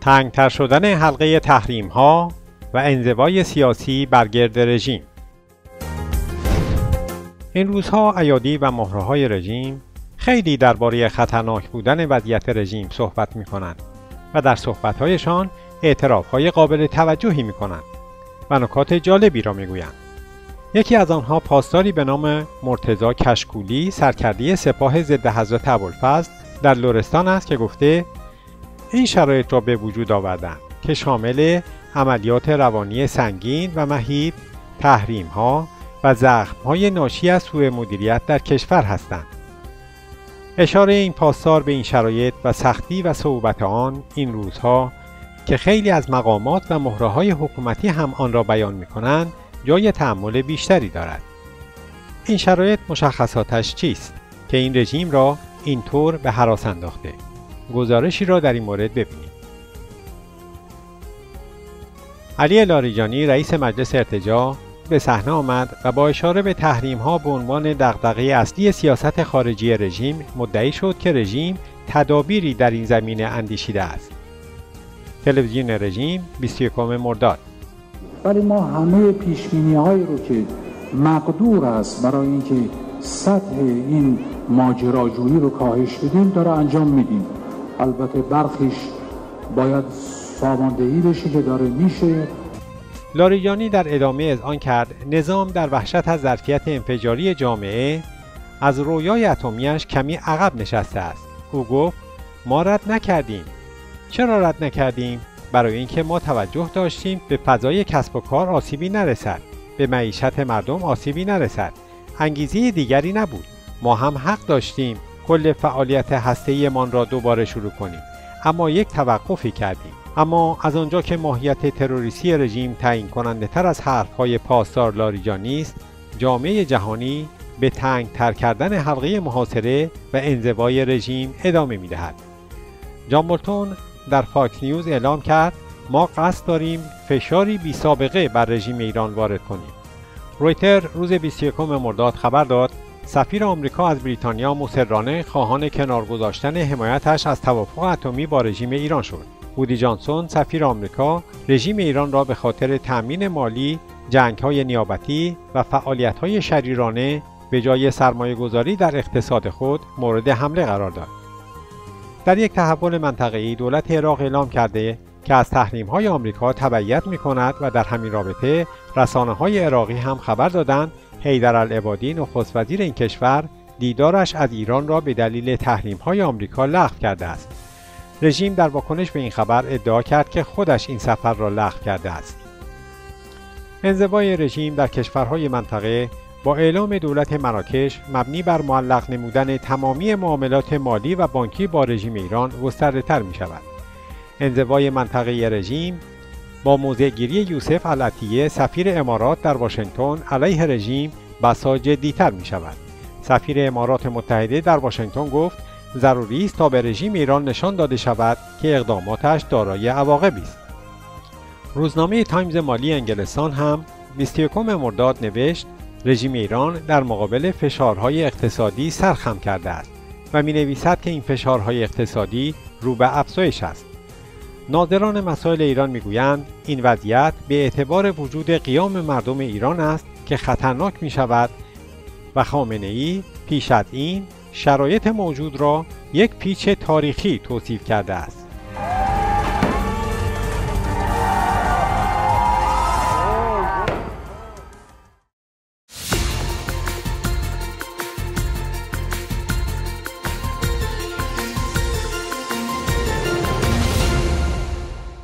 تنگتر شدن حلقه تحریم ها و انزوای سیاسی بر گرد رژیم این روزها ایادی و مهرهای رژیم خیلی درباره خطرناک بودن وضعیت رژیم صحبت می کنند و در صحبتهایشان اعترافهای قابل توجهی می کنند و نکات جالبی را می گویند. یکی از آنها پاسداری به نام مرتزا کشکولی سرکردی سپاه ضد حضرت ابوالفضل در لرستان است که گفته این شرایط را به وجود آوردند که شامل عملیات روانی سنگین و مهیب، تحریم ها و زخم های ناشی از سوء مدیریت در کشور هستند. اشاره این پاسدار به این شرایط و سختی و صعوبت آن این روزها که خیلی از مقامات و مهره های حکومتی هم آن را بیان می کنند جای تحمل بیشتری دارد. این شرایط مشخصاتش چیست که این رژیم را اینطور به حراس انداخته؟ گزارشی را در این مورد ببینید. علی لاریجانی رئیس مجلس ارتجاع به صحنه آمد و با اشاره به تحریم ها به عنوان دغدغه اصلی سیاست خارجی رژیم مدعی شد که رژیم تدابیری در این زمینه اندیشیده است. تلویزیون رژیم 21 مرداد ولی ما همه پیشبینی هایی رو که مقدور است برای اینکه سطح این ماجراجویی رو کاهش بدیم داره انجام میدیم البته برخیش باید ساماندهی بشه که داره میشه. لاریجانی در ادامه از آن کرد نظام در وحشت از ظرفیت انفجاری جامعه از رویای اتمیش کمی عقب نشسته است. او گفت ما رد نکردیم. چرا رد نکردیم؟ برای اینکه ما توجه داشتیم به فضای کسب و کار آسیبی نرسد به معیشت مردم آسیبی نرسد. انگیزه دیگری نبود. ما هم حق داشتیم کل فعالیت هسته‌ایمان را دوباره شروع کنیم اما یک توقفی کردیم اما از آنجا که ماهیت تروریستی رژیم تعیین کننده تر از حرفهای پاسدار لاریجانی است جامعه جهانی به تنگ تر کردن حلقه محاصره و انزوای رژیم ادامه می دهد. جان بولتون در فاکس نیوز اعلام کرد ما قصد داریم فشاری بی سابقه بر رژیم ایران وارد کنیم. رویتر روز 21 مرداد خبر داد سفیر آمریکا از بریتانیا مصرانه خواهان کنار گذاشتن حمایتش از توافق اتمی با رژیم ایران شد. وودی جانسون سفیر آمریکا رژیم ایران را به خاطر تأمین مالی، جنگ‌های نیابتی و فعالیت‌های شریرانه به جای سرمایه گذاری در اقتصاد خود مورد حمله قرار داد. در یک تحول منطقه‌ای دولت عراق اعلام کرده که از تحریم‌های آمریکا تبعیت می‌کند و در همین رابطه رسانه‌های عراقی هم خبر دادند حیدر العبادی نخست وزیر این کشور دیدارش از ایران را به دلیل تحریم‌های آمریکا لغو کرده است. رژیم در واکنش به این خبر ادعا کرد که خودش این سفر را لغو کرده است. انزوای رژیم در کشورهای منطقه با اعلام دولت مراکش مبنی بر معلق نمودن تمامی معاملات مالی و بانکی با رژیم ایران گسترده تر می شود. انزوای منطقه‌ای رژیم با موضعگیری یوسف العتیبه سفیر امارات در واشنگتن علیه رژیم بسا جدیتر می شود. سفیر امارات متحده در واشنگتن گفت ضروری است تا به رژیم ایران نشان داده شود که اقداماتش دارای عواقبی است. روزنامه تایمز مالی انگلستان هم 21 مرداد نوشت رژیم ایران در مقابل فشارهای اقتصادی سر خم کرده است و می نویسد که این فشارهای اقتصادی رو به افزایش است. ناظران مسائل ایران می‌گویند این وضعیت به اعتبار وجود قیام مردم ایران است که خطرناک می شود و خامنه ای پیش از این شرایط موجود را یک پیچ تاریخی توصیف کرده است.